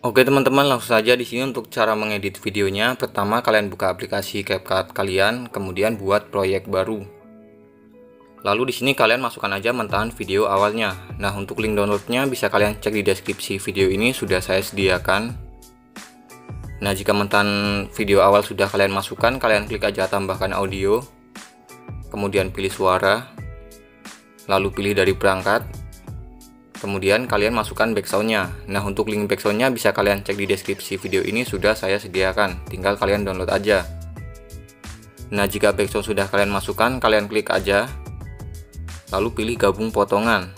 Oke teman-teman langsung saja di sini untuk cara mengedit videonya. Pertama kalian buka aplikasi CapCut kalian, kemudian buat proyek baru. Lalu di sini kalian masukkan aja mentahan video awalnya. Nah untuk link downloadnya bisa kalian cek di deskripsi video ini sudah saya sediakan. Nah jika mentahan video awal sudah kalian masukkan, kalian klik aja tambahkan audio, kemudian pilih suara, lalu pilih dari perangkat, kemudian kalian masukkan backsoundnya. Nah untuk link backsoundnya bisa kalian cek di deskripsi video ini sudah saya sediakan. Tinggal kalian download aja. Nah jika backsound sudah kalian masukkan kalian klik aja. Lalu pilih gabung potongan.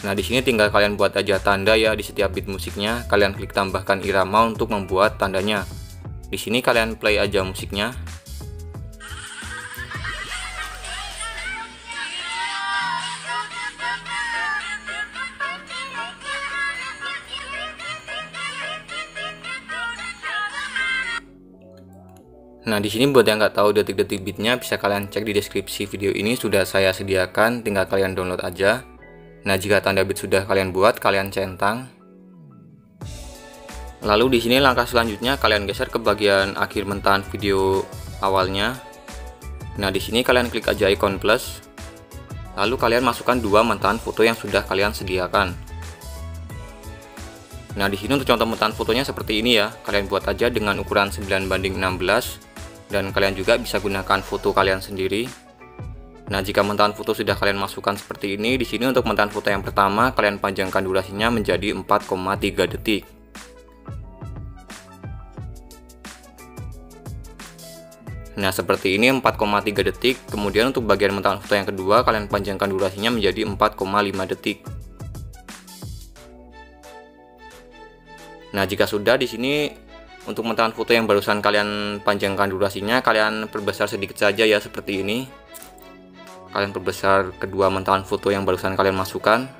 Nah di sini tinggal kalian buat aja tanda ya di setiap bit musiknya. Kalian klik tambahkan irama untuk membuat tandanya. Di sini kalian play aja musiknya Nah, di sini buat yang nggak tahu detik-detik beatnya bisa kalian cek di deskripsi video ini sudah saya sediakan, tinggal kalian download aja. Nah, jika tanda beat sudah kalian buat, kalian centang. Lalu di sini langkah selanjutnya kalian geser ke bagian akhir mentahan video awalnya. Nah, di sini kalian klik aja icon plus. Lalu kalian masukkan dua mentahan foto yang sudah kalian sediakan. Nah, di sini untuk contoh mentahan fotonya seperti ini ya. Kalian buat aja dengan ukuran 9 banding 16 dan kalian juga bisa gunakan foto kalian sendiri Nah, jika mentahan foto sudah kalian masukkan seperti ini, di sini untuk mentahan foto yang pertama kalian panjangkan durasinya menjadi 4,3 detik. Nah, seperti ini 4,3 detik. Kemudian untuk bagian mentahan foto yang kedua kalian panjangkan durasinya menjadi 4,5 detik. Nah, jika sudah di sini untuk mentahan foto yang barusan kalian panjangkan durasinya, kalian perbesar sedikit saja ya seperti ini. Kalian perbesar kedua mentahan foto yang barusan kalian masukkan.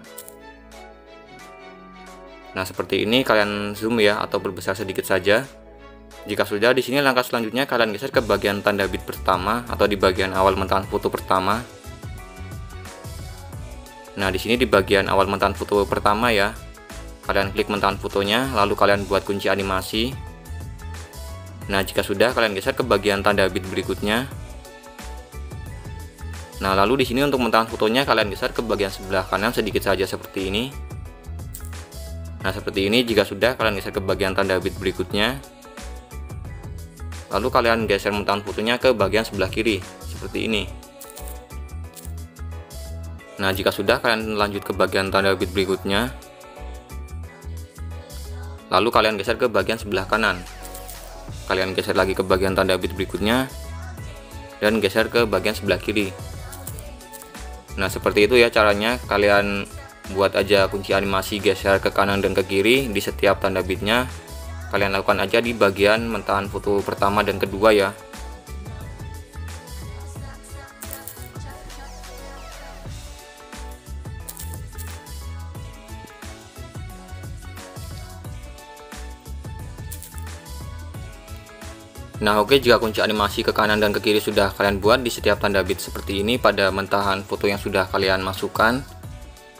Nah, seperti ini kalian zoom ya atau perbesar sedikit saja. Jika sudah, di sini langkah selanjutnya kalian geser ke bagian tanda bit pertama atau di bagian awal mentahan foto pertama. Nah, di sini di bagian awal mentahan foto pertama ya. Kalian klik mentahan fotonya, lalu kalian buat kunci animasi Nah, jika sudah kalian geser ke bagian tanda bit berikutnya. Nah, lalu di sini untuk mentahan fotonya kalian geser ke bagian sebelah kanan sedikit saja seperti ini. Nah, seperti ini jika sudah kalian geser ke bagian tanda bit berikutnya. Lalu kalian geser mentahan fotonya ke bagian sebelah kiri seperti ini. Nah, jika sudah kalian lanjut ke bagian tanda bit berikutnya. Lalu kalian geser ke bagian sebelah kanan kalian geser lagi ke bagian tanda bit berikutnya. Dan geser ke bagian sebelah kiri. Nah seperti itu ya caranya. Kalian buat aja kunci animasi geser ke kanan dan ke kiri di setiap tanda bitnya kalian lakukan aja di bagian mentahan foto pertama dan kedua ya Nah oke jika kunci animasi ke kanan dan ke kiri sudah kalian buat di setiap tanda bit seperti ini pada mentahan foto yang sudah kalian masukkan.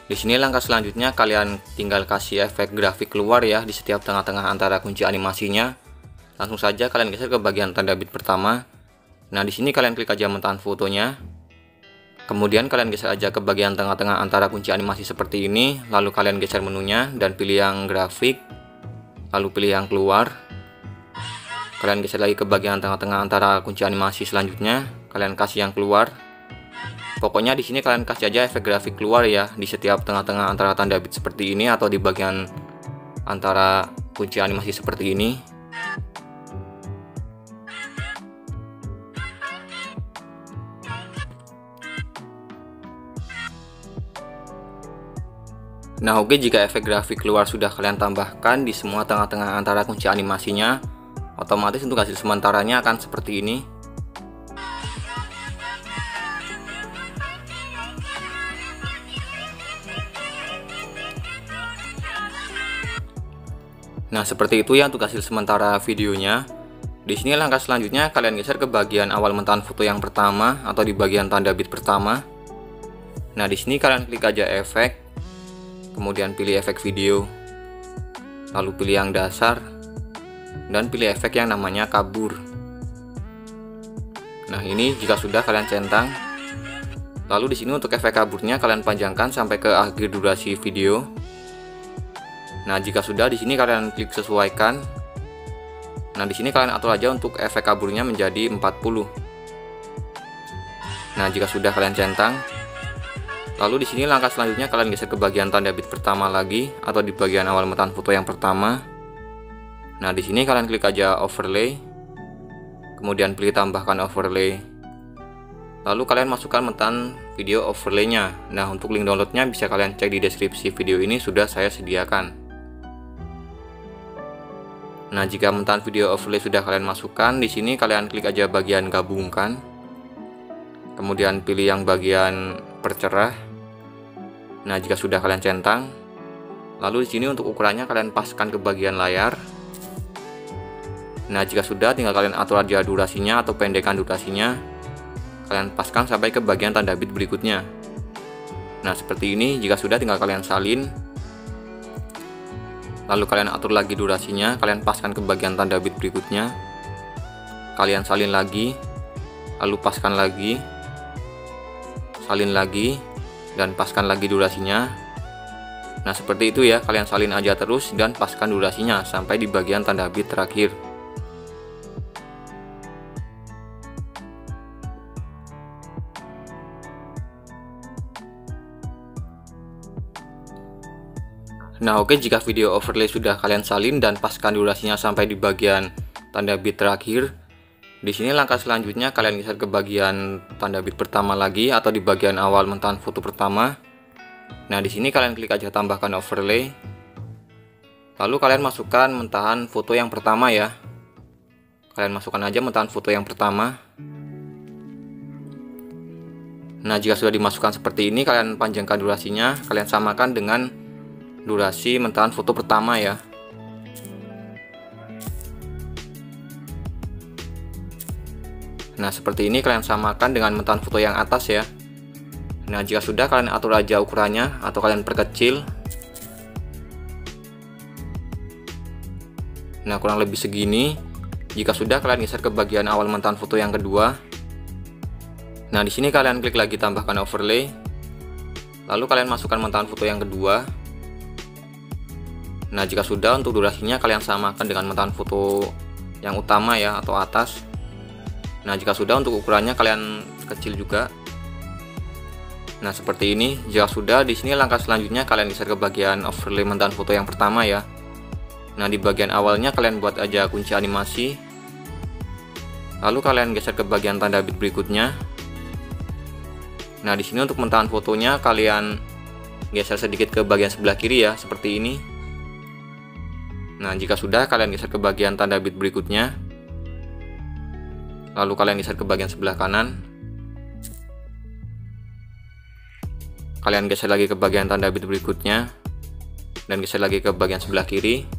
Di sini langkah selanjutnya kalian tinggal kasih efek grafik keluar ya di setiap tengah-tengah antara kunci animasinya. Langsung saja kalian geser ke bagian tanda bit pertama. Nah di sini kalian klik aja mentahan fotonya. Kemudian kalian geser aja ke bagian tengah-tengah antara kunci animasi seperti ini lalu kalian geser menunya dan pilih yang grafik lalu pilih yang keluar kalian geser lagi ke bagian tengah-tengah antara kunci animasi selanjutnya. Kalian kasih yang keluar. Pokoknya di sini kalian kasih aja efek grafik keluar ya di setiap tengah-tengah antara tanda bit seperti ini atau di bagian antara kunci animasi seperti ini. Nah oke jika efek grafik keluar sudah kalian tambahkan di semua tengah-tengah antara kunci animasinya otomatis untuk hasil sementaranya akan seperti ini Nah, seperti itu ya untuk hasil sementara videonya. Di sini langkah selanjutnya kalian geser ke bagian awal mentahan foto yang pertama atau di bagian tanda bit pertama. Nah, di sini kalian klik aja efek, kemudian pilih efek video. Lalu pilih yang dasar dan pilih efek yang namanya kabur. Nah, ini jika sudah kalian centang. Lalu di sini untuk efek kaburnya kalian panjangkan sampai ke akhir durasi video. Nah, jika sudah di sini kalian klik sesuaikan Nah, di sini kalian atur aja untuk efek kaburnya menjadi 40. Nah, jika sudah kalian centang, lalu di sini langkah selanjutnya kalian geser ke bagian tanda bit pertama lagi atau di bagian awal metan foto yang pertama. Nah, di sini kalian klik aja overlay. Kemudian pilih tambahkan overlay. Lalu kalian masukkan metan video overlaynya. Nah, untuk link downloadnya bisa kalian cek di deskripsi video ini sudah saya sediakan. Nah, jika mentahan video overlay sudah kalian masukkan, di sini kalian klik aja bagian gabungkan. Kemudian pilih yang bagian percerah. Nah, jika sudah kalian centang, lalu di sini untuk ukurannya kalian paskan ke bagian layar. Nah, jika sudah tinggal kalian atur aja durasinya atau pendekkan durasinya. Kalian paskan sampai ke bagian tanda bit berikutnya. Nah, seperti ini. Jika sudah tinggal kalian salin. Lalu kalian atur lagi durasinya. Kalian paskan ke bagian tanda bit berikutnya. Kalian salin lagi. Lalu paskan lagi. Salin lagi. Dan paskan lagi durasinya. Nah seperti itu ya. Kalian salin aja terus dan paskan durasinya sampai di bagian tanda bit terakhir Nah oke jika video overlay sudah kalian salin dan paskan durasinya sampai di bagian tanda bit terakhir di sini langkah selanjutnya kalian geser ke bagian tanda bit pertama lagi atau di bagian awal mentahan foto pertama. Nah di sini kalian klik aja tambahkan overlay. Lalu kalian masukkan mentahan foto yang pertama ya. Kalian masukkan aja mentahan foto yang pertama. Nah jika sudah dimasukkan seperti ini kalian panjangkan durasinya. Kalian samakan dengan durasi mentahan foto pertama ya. Nah seperti ini kalian samakan dengan mentahan foto yang atas ya. Nah jika sudah kalian atur aja ukurannya atau kalian perkecil. Nah kurang lebih segini. Jika sudah kalian geser ke bagian awal mentahan foto yang kedua. Nah di sini kalian klik lagi tambahkan overlay. Lalu kalian masukkan mentahan foto yang kedua Nah jika sudah untuk durasinya kalian samakan dengan mentahan foto yang utama ya atau atas. Nah jika sudah untuk ukurannya kalian kecil juga. Nah seperti ini. Jika sudah di sini langkah selanjutnya kalian geser ke bagian overlay mentahan foto yang pertama ya. Nah di bagian awalnya kalian buat aja kunci animasi. Lalu kalian geser ke bagian tanda bit berikutnya. Nah di sini untuk mentahan fotonya kalian geser sedikit ke bagian sebelah kiri ya seperti ini Nah, jika sudah, kalian geser ke bagian tanda bit berikutnya. Lalu kalian geser ke bagian sebelah kanan. Kalian geser lagi ke bagian tanda bit berikutnya. Dan geser lagi ke bagian sebelah kiri.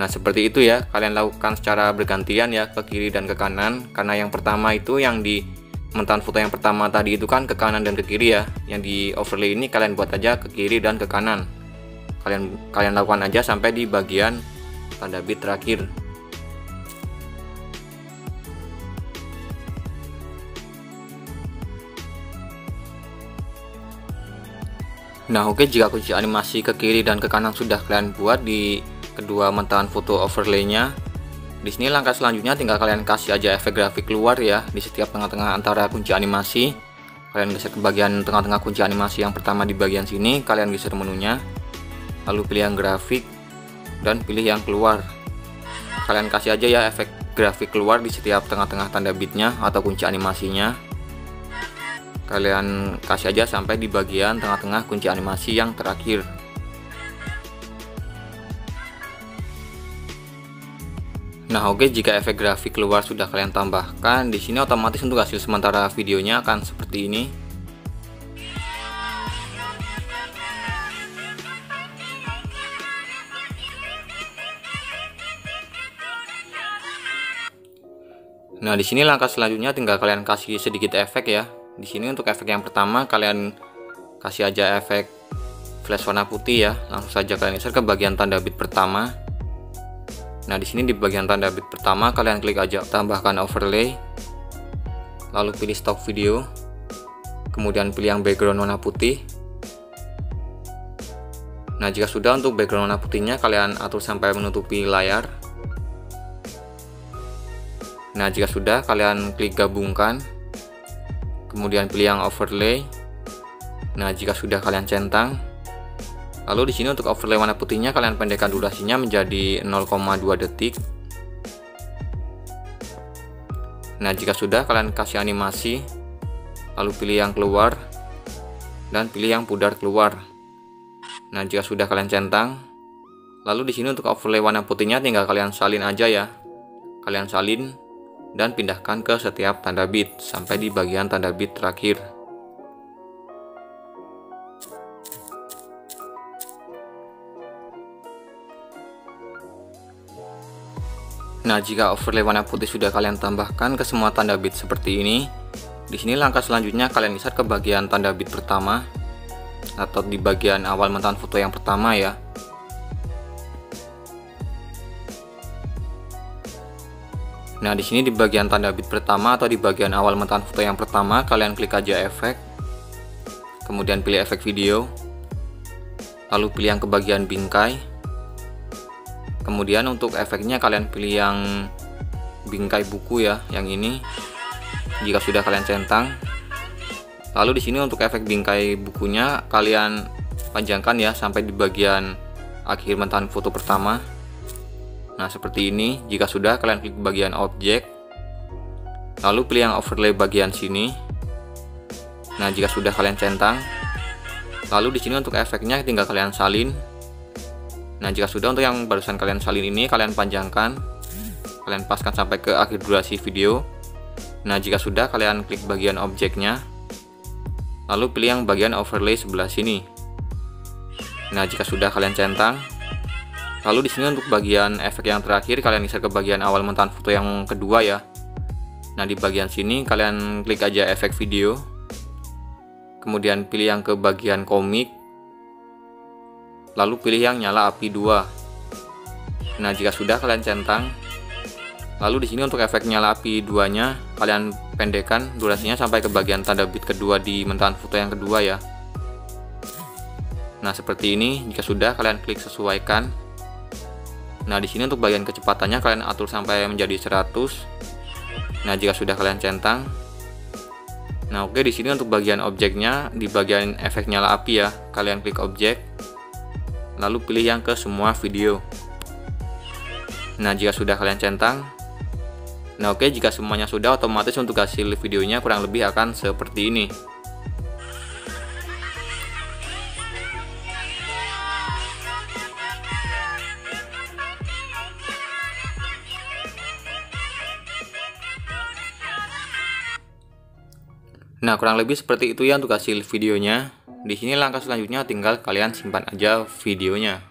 Nah, seperti itu ya. Kalian lakukan secara bergantian ya, ke kiri dan ke kanan. Karena yang pertama itu yang di mentahan foto yang pertama tadi itu kan ke kanan dan ke kiri ya. Yang di overlay ini kalian buat aja ke kiri dan ke kanan kalian kalian lakukan aja sampai di bagian tanda bit terakhir. Nah oke jika kunci animasi ke kiri dan ke kanan sudah kalian buat di kedua mentahan foto overlaynya di sini langkah selanjutnya tinggal kalian kasih aja efek grafik keluar ya di setiap tengah-tengah antara kunci animasi. Kalian geser ke bagian tengah-tengah kunci animasi yang pertama di bagian sini kalian geser menunya lalu pilih yang grafik dan pilih yang keluar. Kalian kasih aja ya efek grafik keluar di setiap tengah-tengah tanda bitnya atau kunci animasinya. Kalian kasih aja sampai di bagian tengah-tengah kunci animasi yang terakhir. Nah oke jika efek grafik keluar sudah kalian tambahkan di sini otomatis untuk hasil sementara videonya akan seperti ini Nah, di sini langkah selanjutnya tinggal kalian kasih sedikit efek ya. Di sini untuk efek yang pertama kalian kasih aja efek flash warna putih ya. Langsung saja kalian insert ke bagian tanda bit pertama. Nah, di sini di bagian tanda bit pertama kalian klik aja tambahkan overlay. Lalu pilih stock video. Kemudian pilih yang background warna putih. Nah, jika sudah untuk background warna putihnya kalian atur sampai menutupi layar. Nah, jika sudah, kalian klik gabungkan. Kemudian pilih yang overlay. Nah, jika sudah kalian centang. Lalu di sini untuk overlay warna putihnya kalian pendekkan durasinya menjadi 0,2 detik. Nah, jika sudah kalian kasih animasi, lalu pilih yang keluar dan pilih yang pudar keluar. Nah, jika sudah kalian centang, lalu di sini untuk overlay warna putihnya tinggal kalian salin aja ya. Kalian salin dan pindahkan ke setiap tanda bit sampai di bagian tanda bit terakhir. Nah, jika overlay warna putih sudah kalian tambahkan ke semua tanda bit seperti ini, di sini langkah selanjutnya kalian insert ke bagian tanda bit pertama atau di bagian awal mentahan foto yang pertama ya. Nah, di sini di bagian tanda bit pertama atau di bagian awal mentahan foto yang pertama, kalian klik aja efek. Kemudian pilih efek video. Lalu pilih yang ke bagian bingkai. Kemudian untuk efeknya kalian pilih yang bingkai buku ya, yang ini. Jika sudah kalian centang. Lalu di sini untuk efek bingkai bukunya kalian panjangkan ya sampai di bagian akhir mentahan foto pertama. Nah, seperti ini. Jika sudah, kalian klik bagian objek. Lalu pilih yang overlay bagian sini. Nah, jika sudah kalian centang. Lalu di sini untuk efeknya tinggal kalian salin. Nah, jika sudah untuk yang barusan kalian salin ini kalian panjangkan. Kalian paskan sampai ke akhir durasi video. Nah, jika sudah kalian klik bagian objeknya. Lalu pilih yang bagian overlay sebelah sini. Nah, jika sudah kalian centang, Lalu di sini untuk bagian efek yang terakhir kalian bisa ke bagian awal mentahan foto yang kedua ya. Nah, di bagian sini kalian klik aja efek video. Kemudian pilih yang ke bagian komik. Lalu pilih yang nyala api 2. Nah, jika sudah kalian centang. Lalu di sini untuk efek nyala api 2-nya kalian pendekkan durasinya sampai ke bagian tanda bit kedua di mentahan foto yang kedua ya. Nah, seperti ini. Jika sudah kalian klik sesuaikan Nah, di sini untuk bagian kecepatannya kalian atur sampai menjadi 100. Nah, jika sudah kalian centang. Nah, oke di sini untuk bagian objeknya di bagian efek nyala api ya. Kalian klik objek. Lalu pilih yang ke semua video. Nah, jika sudah kalian centang. Nah, oke jika semuanya sudah otomatis untuk hasil videonya kurang lebih akan seperti ini. Nah, kurang lebih seperti itu ya untuk hasil videonya. Di sini langkah selanjutnya tinggal kalian simpan aja videonya.